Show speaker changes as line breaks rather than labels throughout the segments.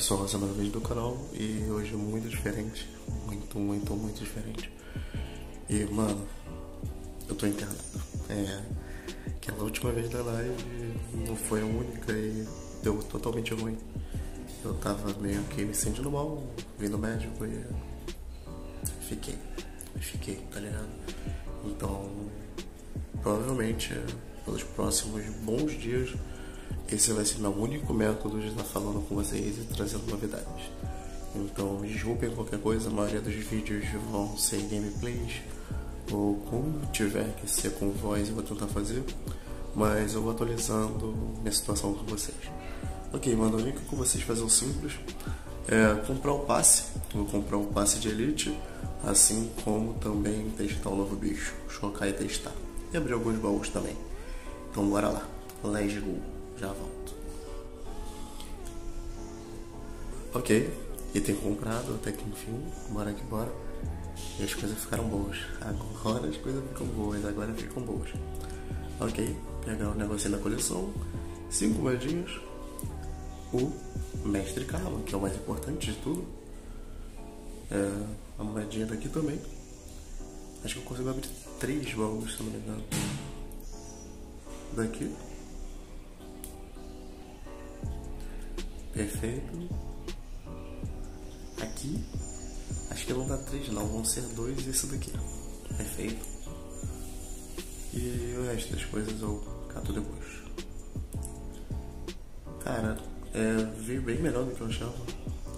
pessoal, essa é mais vez do canal e hoje é muito diferente. Muito, muito, muito diferente. E mano, eu tô internado. É. Aquela última vez da live não foi a única e deu totalmente ruim. Eu tava meio que me sentindo mal, vindo médico e fiquei. Fiquei, tá ligado? Então, provavelmente, pelos próximos bons dias, esse vai ser meu único método de estar falando com vocês e trazendo novidades. Então me desculpem qualquer coisa, a maioria dos vídeos vão ser gameplays ou como tiver que ser com voz eu vou tentar fazer, mas eu vou atualizando minha situação com vocês. Ok, mano, o link com vocês fazer o simples é comprar o passe, vou comprar o passe de elite, assim como também testar o novo bicho, chocar e testar. E abrir alguns baús também. Então bora lá, let's go já volto. Ok, item comprado até que enfim, bora que bora. E as coisas ficaram boas. Agora as coisas ficam boas, agora ficam boas. Ok, pegar o negocinho da coleção, cinco moedinhas, o mestre Karma, que é o mais importante de tudo. É, a moedinha daqui também. Acho que eu consigo abrir três baús, se não me engano. Daqui. Perfeito. Aqui, acho que não dá três não, vão ser dois esse daqui. Perfeito. E o resto das coisas eu cato depois. Cara, é, veio bem melhor do que eu achava.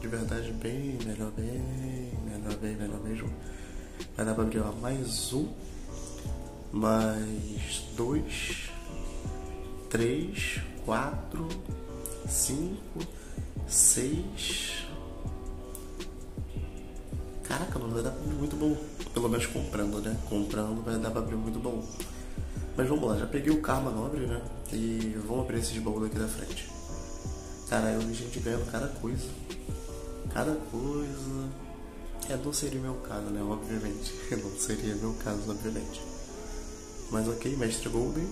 De verdade, bem melhor, bem melhor, bem melhor mesmo. Vai dar pra abrir mais um, mais dois, três, quatro, cinco, seis. Caraca, não vai dar pra abrir muito bom. Pelo menos comprando, né? Comprando vai dar pra abrir muito bom. Mas vamos lá, já peguei o Karma Nobre, né? E vamos abrir esses baús aqui da frente. Cara, eu vi gente ganhando cada coisa. Cada coisa. É, não seria meu caso, né? Obviamente. Não seria meu caso, obviamente. Mas ok, Mestre Golden.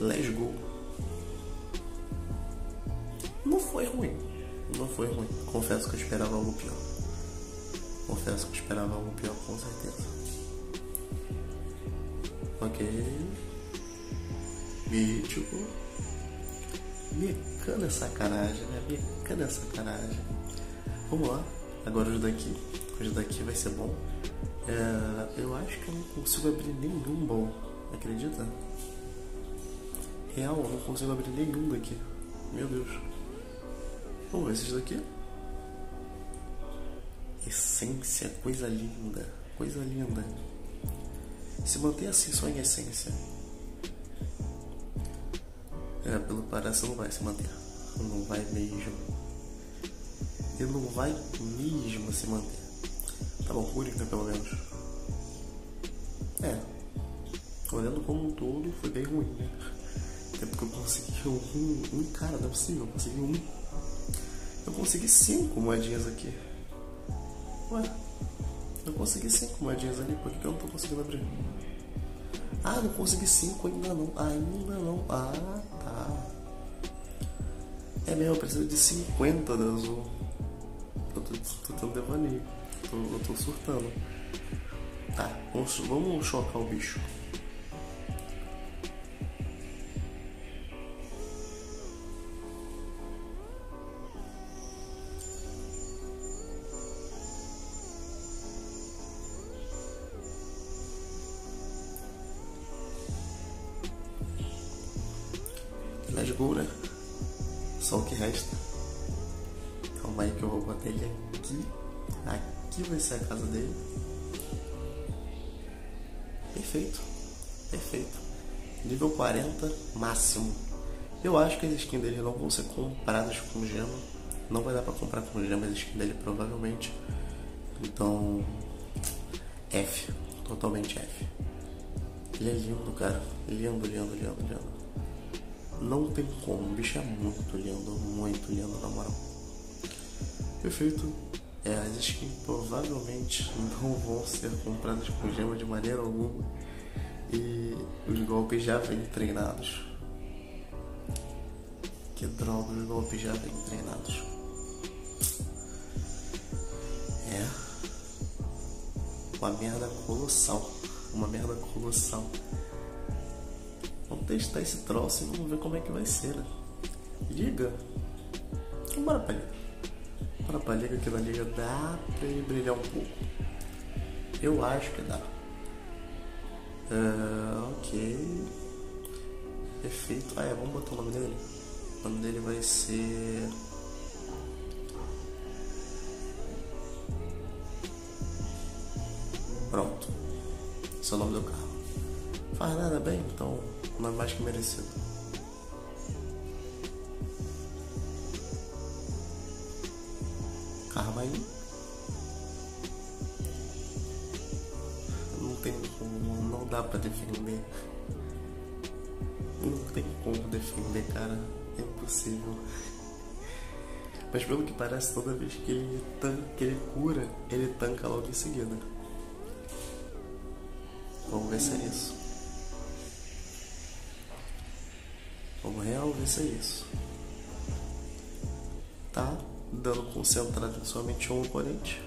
Let's go. Não foi ruim. Não foi ruim. Confesso que eu esperava algo pior. Confesso que eu esperava algo pior, com certeza. Ok. Mítico. Mecana é sacanagem, né? Mecana é sacanagem. Vamos lá. Agora os daqui. Os daqui vai ser bom. É, eu acho que eu não consigo abrir nenhum bom. Acredita? Real, eu não consigo abrir nenhum daqui. Meu Deus. Ver esses daqui. Essência, coisa linda. Coisa linda. Se manter assim só em essência. É, pelo parece não vai se manter. Não vai mesmo. Ele não vai mesmo se manter. Tá bom, única pelo menos. É. Olhando como um todo, foi bem ruim, né? Até porque eu consegui um, um cara, não é possível, eu consegui um consegui cinco moedinhas aqui. Ué, eu consegui cinco moedinhas ali, por que eu não tô conseguindo abrir? Ah, não consegui cinco ainda não. Ainda não. Ah, tá. É mesmo, eu preciso de 50 da azul. Eu tô, tô tendo devaneio. Tô, eu tô surtando. Tá, vamos, vamos chocar o bicho. Go, né? Só o que resta. Calma aí que eu vou botar ele aqui. Aqui vai ser a casa dele. Perfeito. Perfeito. Nível 40, máximo. Eu acho que as skins dele não vão ser compradas com gema. Não vai dar pra comprar com gema as skins dele, provavelmente. Então, F. Totalmente F. Ele é lindo, cara. Lindo, lindo, lindo, lindo. Não tem como, o bicho é muito lindo, muito lindo na moral. Perfeito. É, as skins provavelmente não vão ser compradas com gema de maneira alguma. E os golpes já vêm treinados. Que droga, os golpes já bem treinados. É. Uma merda colossal. Uma merda colossal. Vamos testar esse troço e vamos ver como é que vai ser, né? Liga. Então bora pra liga. Bora pra liga que na liga dá pra ele brilhar um pouco. Eu acho que dá. Uh, ok. Efeito. Ah é, vamos botar o nome dele. O nome dele vai ser. Pronto. Esse é o nome do carro. Faz nada bem, então é mais que merecido. Ir. Não tem como, não dá pra defender. Não tem como defender, cara. É impossível. Mas pelo que parece, toda vez que ele, tanca, que ele cura, ele tanca logo em seguida. Vamos ver se é isso. Vamos real se é isso. Tá dando concentrado em somente um oponente.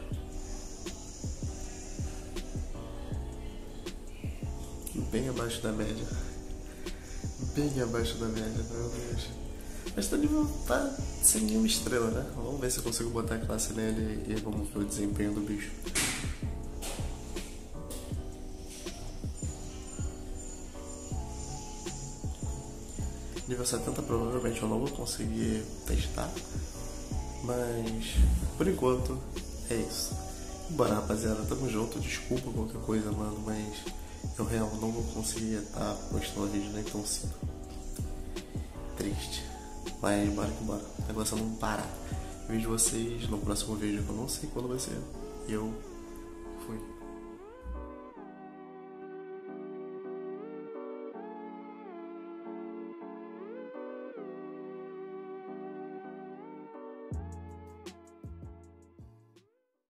Bem abaixo da média. Bem abaixo da média, meu Deus. Mas tá nível tá sem nenhuma estrela, né? Vamos ver se eu consigo botar a classe nele e vamos ver o desempenho do bicho. Nível 70 provavelmente eu não vou conseguir testar. Mas por enquanto é isso. Bora rapaziada, tamo junto. Desculpa qualquer coisa, mano, mas eu realmente não vou conseguir estar postando vídeo nem tão cedo. Triste. Mas bora que bora. O negócio é não parar. Vejo vocês no próximo vídeo eu não sei quando vai ser. E eu fui.